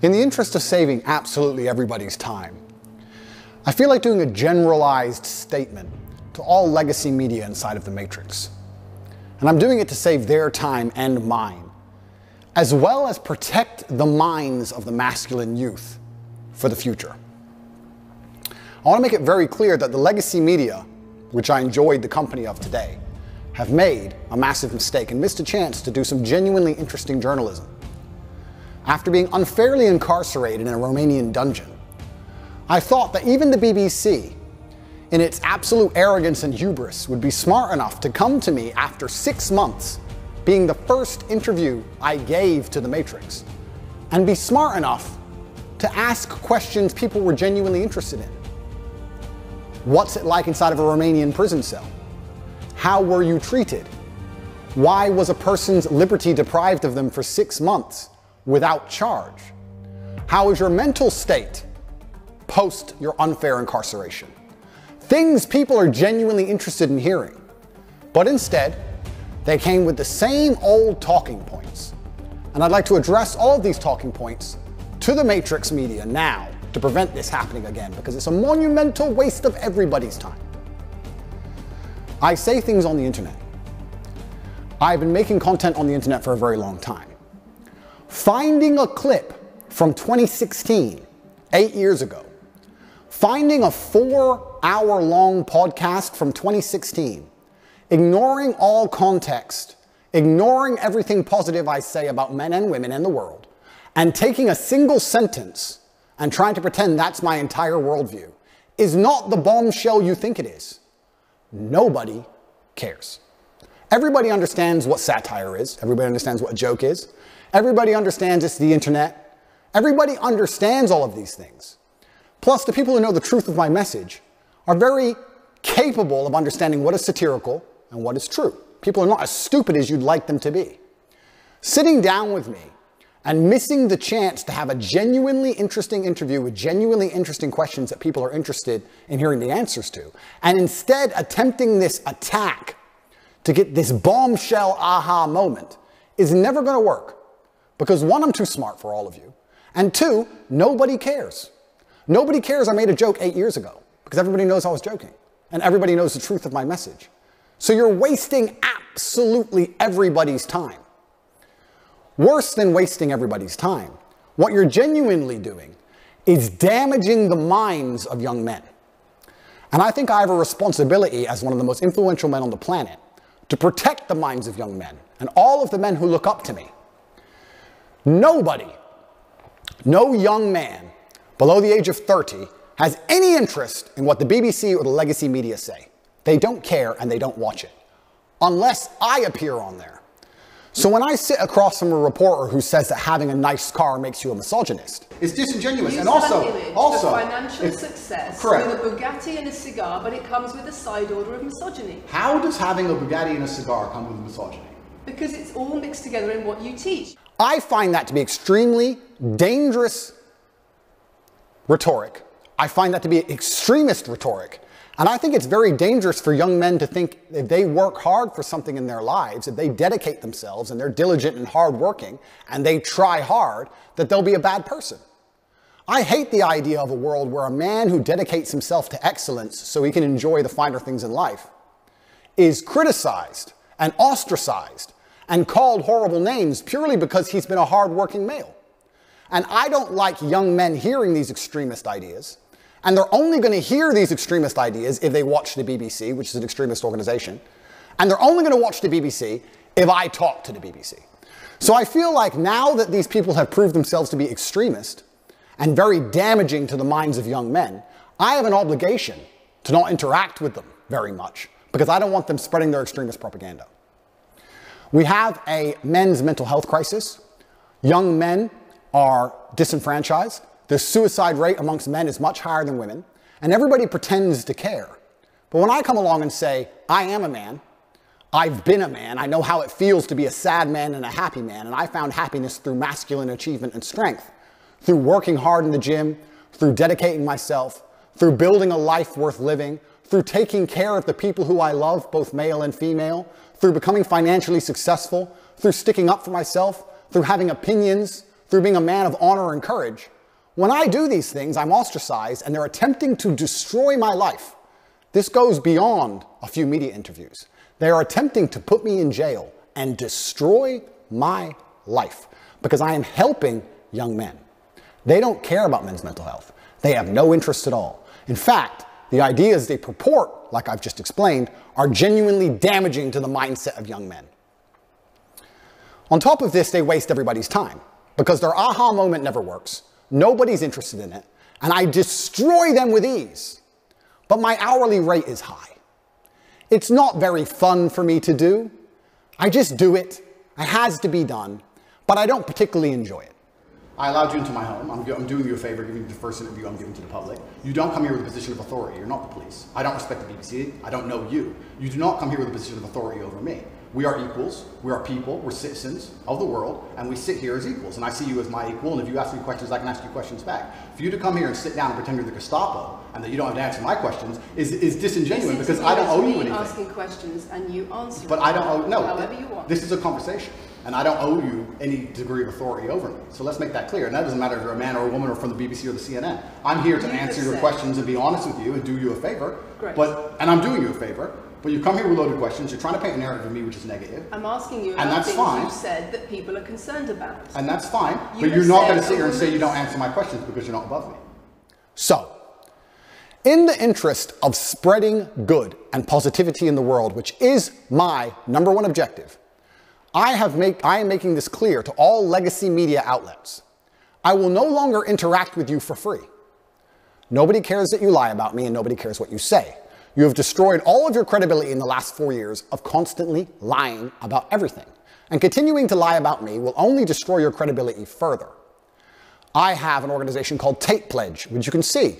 In the interest of saving absolutely everybody's time, I feel like doing a generalized statement to all legacy media inside of the Matrix. And I'm doing it to save their time and mine, as well as protect the minds of the masculine youth for the future. I want to make it very clear that the legacy media, which I enjoyed the company of today, have made a massive mistake and missed a chance to do some genuinely interesting journalism. After being unfairly incarcerated in a Romanian dungeon, I thought that even the BBC, in its absolute arrogance and hubris, would be smart enough to come to me after six months, being the first interview I gave to The Matrix, and be smart enough to ask questions people were genuinely interested in. What's it like inside of a Romanian prison cell? How were you treated? Why was a person's liberty deprived of them for six months without charge? How is your mental state post your unfair incarceration? Things people are genuinely interested in hearing. But instead, they came with the same old talking points. And I'd like to address all of these talking points to the Matrix media now to prevent this happening again because it's a monumental waste of everybody's time. I say things on the internet. I've been making content on the internet for a very long time. Finding a clip from 2016, eight years ago, finding a four hour long podcast from 2016, ignoring all context, ignoring everything positive I say about men and women in the world, and taking a single sentence and trying to pretend that's my entire worldview is not the bombshell you think it is. Nobody cares. Everybody understands what satire is. Everybody understands what a joke is. Everybody understands it's the internet. Everybody understands all of these things. Plus, the people who know the truth of my message are very capable of understanding what is satirical and what is true. People are not as stupid as you'd like them to be. Sitting down with me and missing the chance to have a genuinely interesting interview with genuinely interesting questions that people are interested in hearing the answers to, and instead attempting this attack to get this bombshell aha moment is never going to work. Because one, I'm too smart for all of you, and two, nobody cares. Nobody cares I made a joke eight years ago because everybody knows I was joking, and everybody knows the truth of my message. So you're wasting absolutely everybody's time. Worse than wasting everybody's time, what you're genuinely doing is damaging the minds of young men. And I think I have a responsibility as one of the most influential men on the planet to protect the minds of young men and all of the men who look up to me. Nobody, no young man below the age of 30 has any interest in what the BBC or the legacy media say. They don't care and they don't watch it unless I appear on there. So when I sit across from a reporter who says that having a nice car makes you a misogynist, it's disingenuous. You and also, also, of financial it's- success correct. with a Bugatti and a cigar, but it comes with a side order of misogyny How does having a Bugatti and a cigar come with misogyny? because it's all mixed together in what you teach. I find that to be extremely dangerous rhetoric. I find that to be extremist rhetoric. And I think it's very dangerous for young men to think if they work hard for something in their lives, if they dedicate themselves and they're diligent and hardworking and they try hard, that they'll be a bad person. I hate the idea of a world where a man who dedicates himself to excellence so he can enjoy the finer things in life is criticized and ostracized and called horrible names purely because he's been a hardworking male. And I don't like young men hearing these extremist ideas. And they're only going to hear these extremist ideas if they watch the BBC, which is an extremist organization. And they're only going to watch the BBC if I talk to the BBC. So I feel like now that these people have proved themselves to be extremist and very damaging to the minds of young men, I have an obligation to not interact with them very much because I don't want them spreading their extremist propaganda. We have a men's mental health crisis. Young men are disenfranchised. The suicide rate amongst men is much higher than women. And everybody pretends to care. But when I come along and say, I am a man, I've been a man, I know how it feels to be a sad man and a happy man, and I found happiness through masculine achievement and strength, through working hard in the gym, through dedicating myself, through building a life worth living, through taking care of the people who I love, both male and female, through becoming financially successful, through sticking up for myself, through having opinions, through being a man of honor and courage, when I do these things, I'm ostracized and they're attempting to destroy my life. This goes beyond a few media interviews. They are attempting to put me in jail and destroy my life because I am helping young men. They don't care about men's mental health. They have no interest at all. In fact, the ideas they purport, like I've just explained, are genuinely damaging to the mindset of young men. On top of this, they waste everybody's time because their aha moment never works. Nobody's interested in it, and I destroy them with ease. But my hourly rate is high. It's not very fun for me to do. I just do it. It has to be done, but I don't particularly enjoy it. I allowed you into my home. I'm, I'm, doing you a favor, giving you the first interview I'm giving to the public. You don't come here with a position of authority. You're not the police. I don't respect the BBC. I don't know you. You do not come here with a position of authority over me. We are equals. We are people. We're citizens of the world, and we sit here as equals. And I see you as my equal. And if you ask me questions, I can ask you questions back. For you to come here and sit down and pretend you're the Gestapo and that you don't have to answer my questions is, is disingenuous because I don't owe you anything. asking questions and you answer. But I don't owe no. However you want. This is a conversation, and I don't owe you any degree of authority over me. So let's make that clear. And that doesn't matter if you're a man or a woman or from the BBC or the CNN. I'm here to You answer your said- questions and be honest with you and do you a favor. Great. But and I'm doing you a favor. But you come here with loaded questions. You're trying to paint a narrative of me which is negative. I'm asking you And about that's things fine. you've said that people are concerned about. And that's fine, You but you're not going to sit here and say you don't answer my questions because you're not above me. So, in the interest of spreading good and positivity in the world, which is my number one objective, I, have make, I am making this clear to all legacy media outlets. I will no longer interact with you for free. Nobody cares that you lie about me and nobody cares what you say. You have destroyed all of your credibility in the last four years of constantly lying about everything. And continuing to lie about me will only destroy your credibility further. I have an organization called Tate Pledge, which you can see.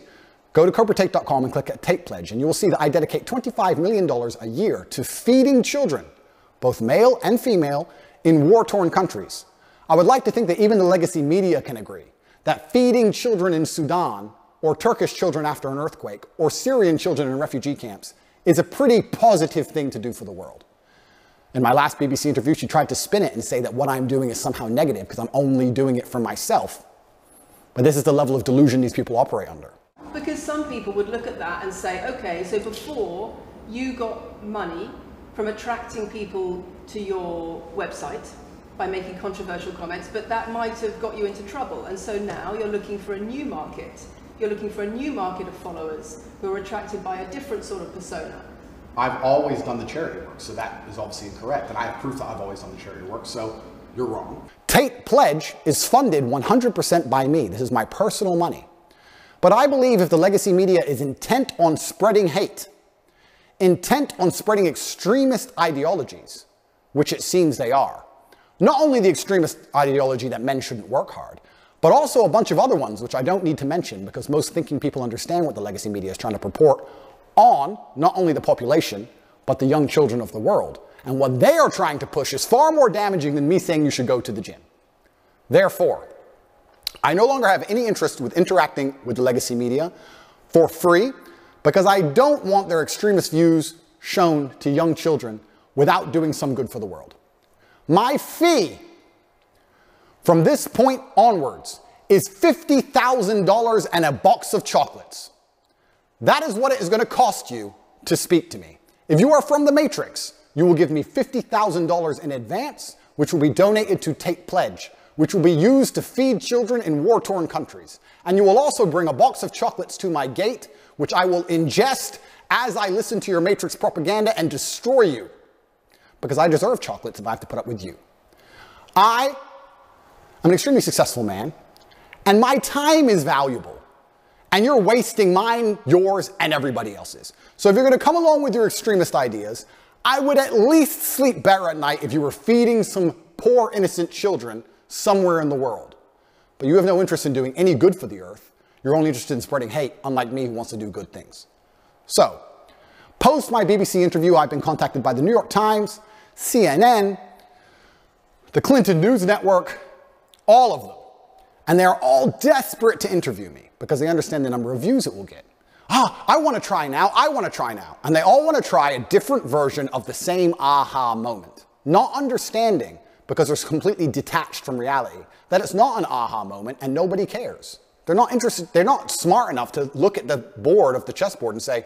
Go to cobratate.com and click at Tate Pledge, and you will see that I dedicate $25 million a year to feeding children, both male and female, in war torn countries. I would like to think that even the legacy media can agree that feeding children in Sudan, or Turkish children after an earthquake, or Syrian children in refugee camps is a pretty positive thing to do for the world. In my last BBC interview, she tried to spin it and say that what I'm doing is somehow negative because I'm only doing it for myself. But this is the level of delusion these people operate under. Because some people would look at that and say, okay, so before you got money from attracting people to your website by making controversial comments, but that might have got you into trouble. And so now you're looking for a new market. You're looking for a new market of followers who are attracted by a different sort of persona. I've always done the charity work, so that is obviously incorrect. And I have proof that I've always done the charity work, so you're wrong. Tate Pledge is funded 100% by me. This is my personal money. But I believe if the legacy media is intent on spreading hate, intent on spreading extremist ideologies, which it seems they are, not only the extremist ideology that men shouldn't work hard, but also a bunch of other ones, which I don't need to mention because most thinking people understand what the legacy media is trying to purport on not only the population, but the young children of the world. And what they are trying to push is far more damaging than me saying you should go to the gym. Therefore, I no longer have any interest with interacting with the legacy media for free because I don't want their extremist views shown to young children without doing some good for the world. My fee from this point onwards is $50,000 and a box of chocolates. That is what it is going to cost you to speak to me. If you are from the Matrix, you will give me $50,000 in advance, which will be donated to Tate Pledge, which will be used to feed children in war torn countries. And you will also bring a box of chocolates to my gate, which I will ingest as I listen to your Matrix propaganda and destroy you. Because I deserve chocolates if I have to put up with you. I am an extremely successful man, and my time is valuable. And you're wasting mine, yours, and everybody else's. So if you're gonna come along with your extremist ideas, I would at least sleep better at night if you were feeding some poor innocent children somewhere in the world. But you have no interest in doing any good for the earth. You're only interested in spreading hate, unlike me who wants to do good things. So, post my BBC interview, I've been contacted by the New York Times, CNN, the Clinton News Network, all of them. And they're all desperate to interview me because they understand the number of views it will get. Ah, I want to try now. I want to try now. And they all want to try a different version of the same aha moment, not understanding because they're completely detached from reality, that it's not an aha moment and nobody cares. They're not interested, they're not smart enough to look at the board of the chessboard and say,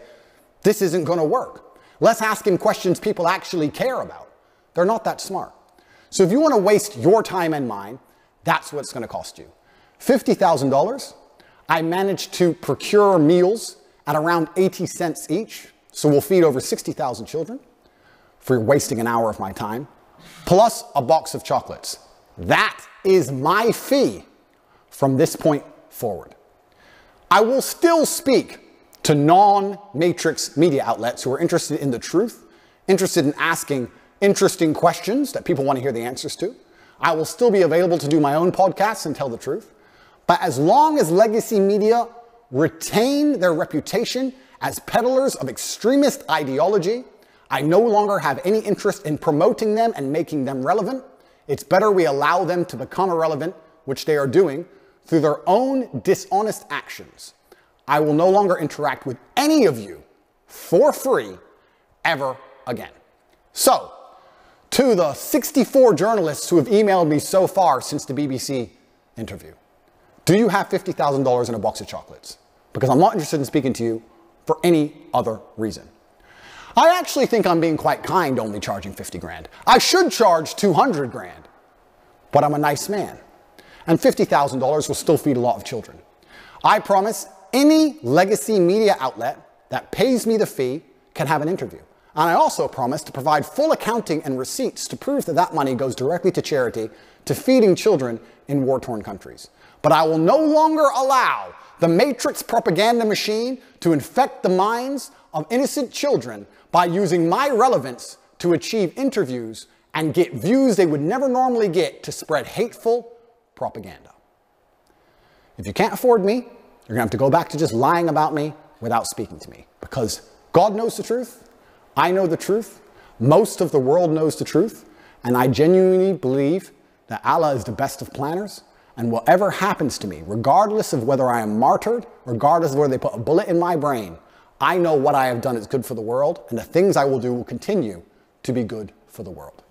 this isn't going to work. Let's ask him questions people actually care about. They're not that smart. So if you want to waste your time and mine, that's what it's going to cost you. $50,000, I managed to procure meals at around 80 cents each, so we'll feed over 60,000 children for wasting an hour of my time, plus a box of chocolates. That is my fee from this point forward. I will still speak to non matrix media outlets who are interested in the truth, interested in asking interesting questions that people want to hear the answers to. I will still be available to do my own podcasts and tell the truth. But as long as legacy media retain their reputation as peddlers of extremist ideology, I no longer have any interest in promoting them and making them relevant. It's better we allow them to become irrelevant, which they are doing, through their own dishonest actions. I will no longer interact with any of you for free ever again. So, to the 64 journalists who have emailed me so far since the BBC interview, do you have $50,000 in a box of chocolates? Because I'm not interested in speaking to you for any other reason. I actually think I'm being quite kind only charging 50 grand. I should charge 200 grand, but I'm a nice man and $50,000 will still feed a lot of children. I promise any legacy media outlet that pays me the fee can have an interview. And I also promise to provide full accounting and receipts to prove that that money goes directly to charity to feeding children in war torn countries. But I will no longer allow the matrix propaganda machine to infect the minds of innocent children by using my relevance to achieve interviews and get views they would never normally get to spread hateful propaganda. If you can't afford me, you're going to have to go back to just lying about me without speaking to me. Because God knows the truth, I know the truth, most of the world knows the truth, and I genuinely believe that Allah is the best of planners. And whatever happens to me, regardless of whether I am martyred, regardless of whether they put a bullet in my brain, I know what I have done is good for the world, and the things I will do will continue to be good for the world.